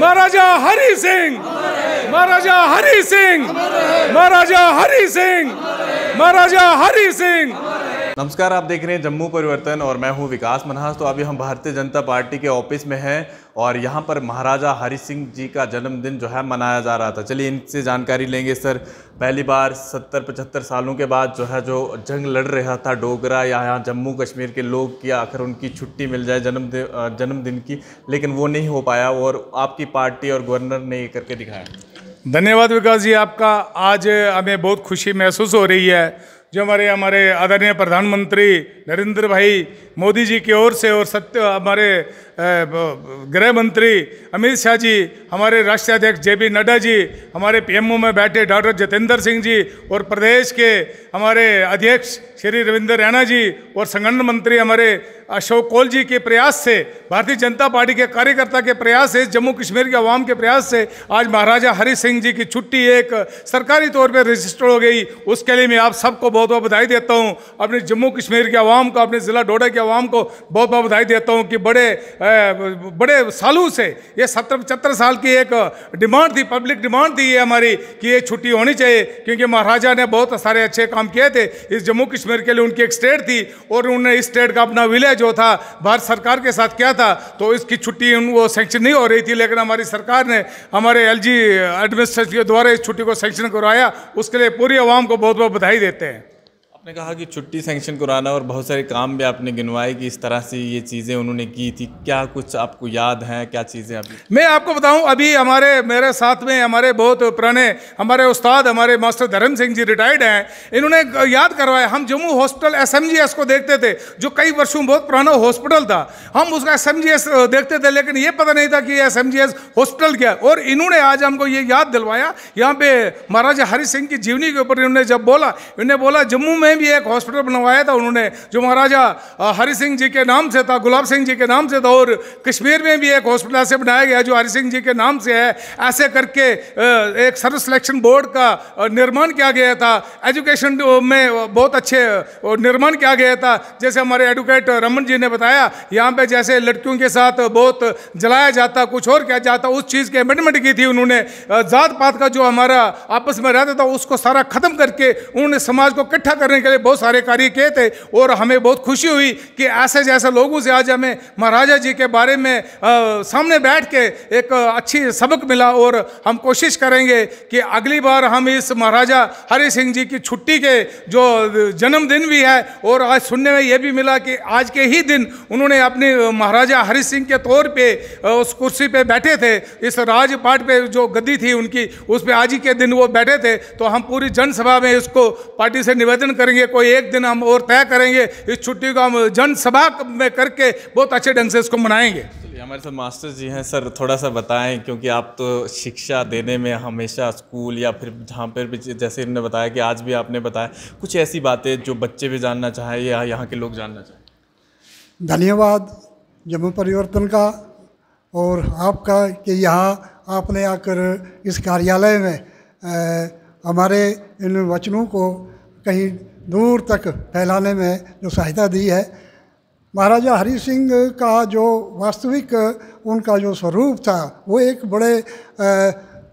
महाराजा हरि सिंह। महाराजा हरि सिंह। महाराजा हरि सिंह। महाराजा हरि सिंह। नमस्कार, आप देख रहे हैं जम्मू परिवर्तन और मैं हूँ विकास मनहास। तो अभी हम भारतीय जनता पार्टी के ऑफ़िस में हैं और यहाँ पर महाराजा हरि सिंह जी का जन्मदिन जो है मनाया जा रहा था। चलिए इनसे जानकारी लेंगे सर, पहली बार सत्तर पचहत्तर सालों के बाद जो है जो जंग लड़ रहा था डोगरा या यहाँ जम्मू कश्मीर के लोग की आखिर उनकी छुट्टी मिल जाए जन्मदिन जन्मदिन की, लेकिन वो नहीं हो पाया और आपकी पार्टी और गवर्नर ने ये करके दिखाया। धन्यवाद विकास जी, आपका आज हमें बहुत खुशी महसूस हो रही है। जो हमारे हमारे आदरणीय प्रधानमंत्री नरेंद्र भाई मोदी जी की ओर से और सत्य, हमारे गृह मंत्री अमित शाह जी, हमारे राष्ट्रीय अध्यक्ष जे पी नड्डा जी, हमारे पीएमओ में बैठे डॉक्टर जितेंद्र सिंह जी और प्रदेश के हमारे अध्यक्ष श्री रविंद्र रैना जी और संगठन मंत्री हमारे अशोक कोल जी के प्रयास से, भारतीय जनता पार्टी के कार्यकर्ता के प्रयास से, जम्मू कश्मीर के अवाम के प्रयास से आज महाराजा हरि सिंह जी की छुट्टी एक सरकारी तौर पर रजिस्टर हो गई। उसके लिए मैं आप सबको बहुत बहुत बधाई देता हूँ। अपने जम्मू कश्मीर के अवाम को, अपने ज़िला डोडा के आवाम को बहुत बहुत बधाई देता हूँ कि बड़े बड़े सालों से, ये सत्तर, पचहत्तर साल की एक डिमांड थी, पब्लिक डिमांड थी ये हमारी कि ये छुट्टी होनी चाहिए, क्योंकि महाराजा ने बहुत सारे अच्छे काम किए थे, इस जम्मू कश्मीर के लिए उनकी एक स्टेट थी, और उन्होंने इस स्टेट का अपना विलेज जो था, भारत सरकार के साथ किया था तो इसकी छुट्टी वो सेंक्शन नहीं हो रही थी, लेकिन हमारी सरकार ने, हमारे एल जी एडमिनिस्ट्रेशन के द्वारा इस छुट्टी को सेंक्शन करवाया, उसके लिए पूरी आवाम को बहुत बहुत बधाई देते हैं। आपने कहा कि छुट्टी सेंक्शन कराना और बहुत सारे काम भी आपने गिनवाए कि इस तरह से ये चीज़ें उन्होंने की थी। क्या कुछ आपको याद है? क्या चीज़ें अभी? मैं आपको बताऊँ, अभी हमारे, मेरे साथ में हमारे बहुत पुराने, हमारे उस्ताद, हमारे मास्टर धर्म सिंह जी रिटायर्ड हैं। इन्होंने याद करवाया, हम जम्मू हॉस्पिटल एस को देखते थे, जो कई वर्षों बहुत पुराना हॉस्पिटल था। हम उसका एसएमजीएस देखते थे, लेकिन ये पता नहीं था कि एस हॉस्पिटल क्या और इन्होंने आज हमको ये याद दिलवाया, यहाँ पे महाराजा हरि सिंह की जीवनी के ऊपर इन्होंने जब बोला, इन्होंने बोला, जम्मू में में भी एक हॉस्पिटल बनवाया था उन्होंने, जो महाराजा हरि सिंह जी के नाम से था, गुलाब सिंह जी के नाम से था, और कश्मीर में भी एक हॉस्पिटल ऐसे बनाया गया, जो हरि सिंह जी के नाम से है, ऐसे करके एक सर्विस सिलेक्शन बोर्ड का निर्माण किया गया था। एजुकेशन में बहुत अच्छे निर्माण किया गया था। जैसे हमारे एडवोकेट रमन जी ने बताया, यहाँ पे जैसे लड़कियों के साथ बहुत जलाया जाता, कुछ और किया जाता, उस चीज़ की अमेंडमेंट की थी उन्होंने। जात पात का जो हमारा आपस में रहता था, उसको सारा खत्म करके उन्होंने समाज को इकट्ठा करने के लिए बहुत सारे कार्य किए थे और हमें बहुत खुशी हुई कि ऐसे जैसे लोगों से आज हमें महाराजा जी के बारे में आ, सामने बैठ के एक अच्छी सबक मिला और हम कोशिश करेंगे कि अगली बार हम इस महाराजा हरि सिंह जी की छुट्टी के जो जन्मदिन भी है और आज सुनने में यह भी मिला कि आज के ही दिन उन्होंने अपने महाराजा हरि सिंह के तौर पे उस कुर्सी पे बैठे थे इस राजपाट पे जो गद्दी थी उनकी उस पर आज ही के दिन वो बैठे थे तो हम पूरी जनसभा में इसको पार्टी से निवेदन करेंगे। करेंगे कोई एक दिन हम और तय करेंगे इस छुट्टी को हम जनसभा में करके बहुत अच्छे ढंग से इसको मनाएँगे। हमारे साथ मास्टर जी हैं सर थोड़ा सा बताएँ क्योंकि आप तो शिक्षा देने में हमेशा स्कूल या फिर जहाँ पर भी जैसे इन्होंने बताया कि आज भी आपने बताया कुछ ऐसी बातें जो बच्चे भी जानना चाहें या यहाँ के लोग जानना चाहें? धन्यवाद जम्मू परिवर्तन का और आपका कि यहाँ आपने आकर इस कार्यालय में आ, हमारे इन वचनों को कहीं दूर तक फैलाने में जो सहायता दी है। महाराजा हरि सिंह का जो वास्तविक, उनका जो स्वरूप था, वो एक बड़े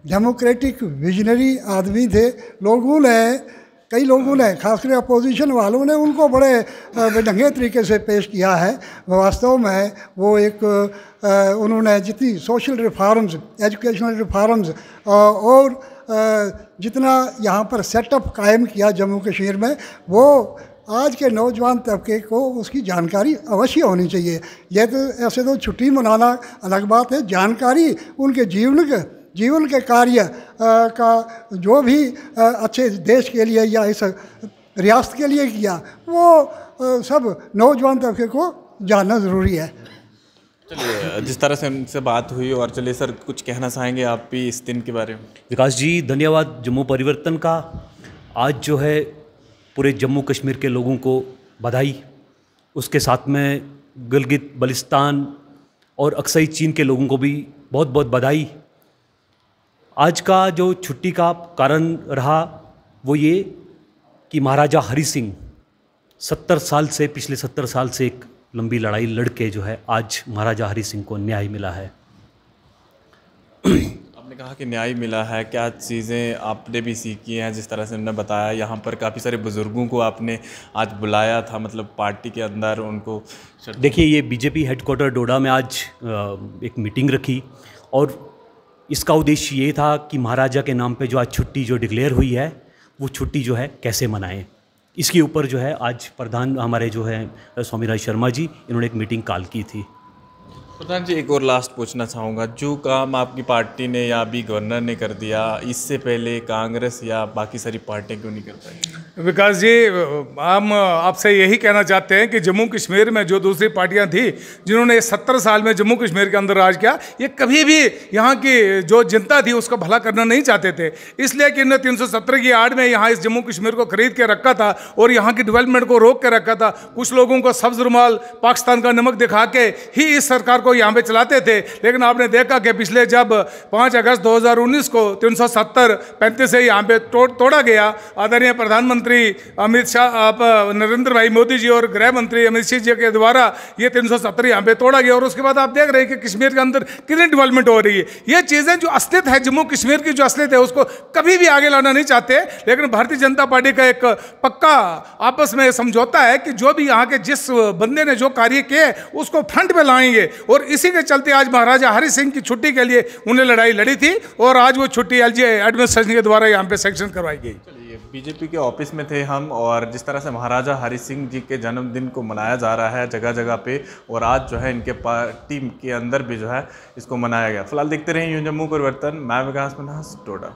डेमोक्रेटिक विजनरी आदमी थे। लोगों ने कई लोगों ने, खासकर अपोजिशन वालों ने उनको बड़े ढंगे तरीके से पेश किया है। वास्तव में वो एक उन्होंने जितनी सोशल रिफॉर्म्स एजुकेशनल रिफॉर्म्स और जितना यहाँ पर सेटअप कायम किया जम्मू कश्मीर में, वो आज के नौजवान तबके को उसकी जानकारी अवश्य होनी चाहिए। यह तो ऐसे तो छुट्टी मनाना अलग बात है। जानकारी उनके जीवन के जीवन के कार्य का जो भी अच्छे देश के लिए या इस रियासत के लिए किया वो सब नौजवान तबके को जानना ज़रूरी है। चलिए जिस तरह से उनसे बात हुई और चलिए सर कुछ कहना चाहेंगे आप भी इस दिन के बारे में? विकास जी धन्यवाद जम्मू परिवर्तन का। आज जो है पूरे जम्मू कश्मीर के लोगों को बधाई। उसके साथ में गिलगित बलिस्तान और अक्सई चीन के लोगों को भी बहुत बहुत बधाई। आज का जो छुट्टी का कारण रहा वो ये कि महाराजा हरि सिंह सत्तर साल से पिछले सत्तर साल से एक लंबी लड़ाई लड़के जो है आज महाराजा हरि सिंह को न्याय मिला है। आपने कहा कि न्याय मिला है। क्या चीज़ें आपने भी सीखी हैं? जिस तरह से हमने बताया यहाँ पर काफ़ी सारे बुज़ुर्गों को आपने आज बुलाया था मतलब पार्टी के अंदर उनको देखिए ये बीजेपी हेडक्वार्टर डोडा में आज एक मीटिंग रखी और इसका उद्देश्य ये था कि महाराजा के नाम पे जो आज छुट्टी जो डिक्लेयर हुई है, वो छुट्टी जो है कैसे मनाएँ। इसके ऊपर जो है आज प्रधान हमारे जो है, स्वामीराज शर्मा जी, इन्होंने एक मीटिंग कॉल की थी। प्रधान जी, एक और लास्ट पूछना चाहूँगा। जो काम आपकी पार्टी ने या अभी गवर्नर ने कर दिया, इससे पहले कांग्रेस या बाकी सारी पार्टियाँ क्यों नहीं कर पाई? विकास जी, हम आपसे यही कहना चाहते हैं कि जम्मू कश्मीर में जो दूसरी पार्टियाँ थी, जिन्होंने सत्तर साल में जम्मू कश्मीर के अंदर राज किया, ये कभी भी यहाँ की जो जनता थी, उसका भला करना नहीं चाहते थे। इसलिए कि इन्होंने तीन सौ सत्तर की आड़ में यहाँ इस जम्मू कश्मीर को खरीद के रखा था और यहाँ की डेवलपमेंट को रोक के रखा था। कुछ लोगों को सब्ज रुमाल, पाकिस्तान का नमक दिखा के ही इस सरकार को को यहाँ पे चलाते थे। लेकिन आपने देखा कि पिछले जब 5 अगस्त 2019 को तीन सौ सत्तर, पैंतीस यहाँ पे तोड़ तोड़ा गया। आदरणीय प्रधानमंत्री अमित शाह, आप, नरेंद्र भाई मोदी जी और गृह मंत्री अमित शाह जी के द्वारा ये तीन सौ सत्तर यहाँ पे तोड़ा गया। और उसके बाद आप देख रहे हैं कि कश्मीर के अंदर कितनी डेवलपमेंट हो रही है। ये चीज़ें जो असलियत है, जम्मू कश्मीर की जो असलियत है, उसको कभी भी आगे लाना नहीं चाहते। लेकिन भारतीय जनता पार्टी का एक पक्का आपस में समझौता है कि जो भी यहाँ के जिस बंदे ने जो कार्य किए, उसको फ्रंट में लाएँगे। और और इसी के चलते आज महाराजा हरि सिंह की छुट्टी के लिए उन्हें लड़ाई लड़ी थी और आज वो छुट्टी एल एडमिनिस्ट्रेशन के द्वारा यहाँ पे सेक्शन करवाई गई। बीजेपी के ऑफ़िस में थे हम और जिस तरह से महाराजा हरि सिंह जी के जन्मदिन को मनाया जा रहा है जगह जगह पे और आज जो है इनके पार्टी के अंदर भी जो है इसको मनाया गया। फ़िलहाल देखते रहे यूँ जम्मू परिवर्तन, मैं विकास मनास टोडा